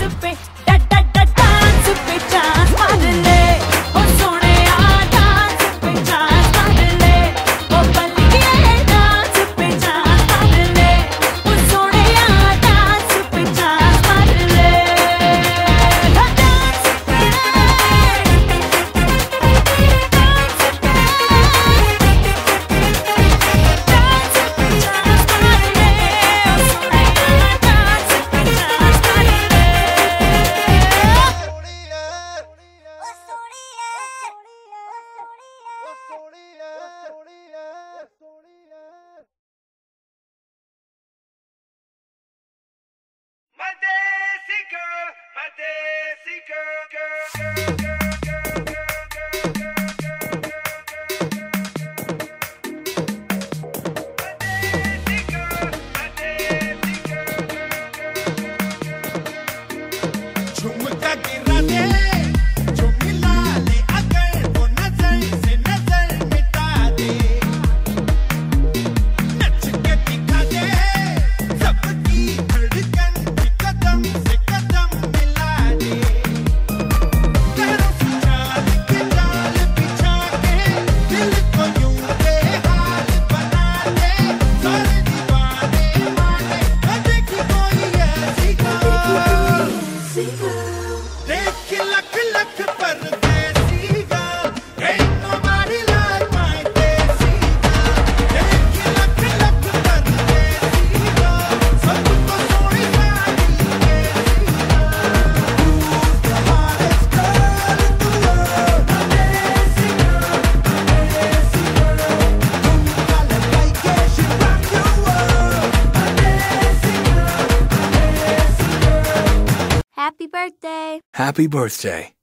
The super. Happy birthday.